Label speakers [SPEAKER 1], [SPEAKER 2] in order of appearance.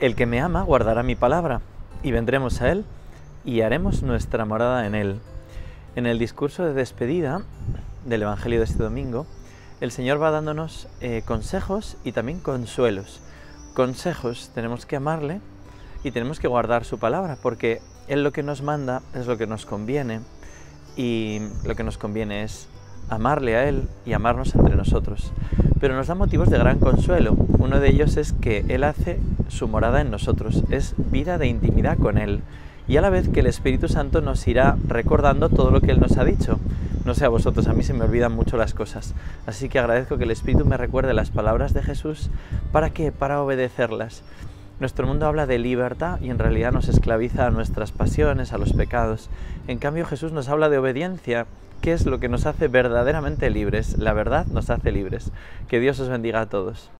[SPEAKER 1] El que me ama guardará mi palabra, y vendremos a Él y haremos nuestra morada en Él. En el discurso de despedida del Evangelio de este domingo, el Señor va dándonos eh, consejos y también consuelos. Consejos, tenemos que amarle y tenemos que guardar su palabra, porque Él lo que nos manda es lo que nos conviene, y lo que nos conviene es amarle a Él y amarnos entre nosotros. Pero nos da motivos de gran consuelo. Uno de ellos es que Él hace su morada en nosotros, es vida de intimidad con Él. Y a la vez que el Espíritu Santo nos irá recordando todo lo que Él nos ha dicho. No sé a vosotros, a mí se me olvidan mucho las cosas. Así que agradezco que el Espíritu me recuerde las palabras de Jesús. ¿Para qué? Para obedecerlas. Nuestro mundo habla de libertad y en realidad nos esclaviza a nuestras pasiones, a los pecados. En cambio Jesús nos habla de obediencia qué es lo que nos hace verdaderamente libres. La verdad nos hace libres. Que Dios os bendiga a todos.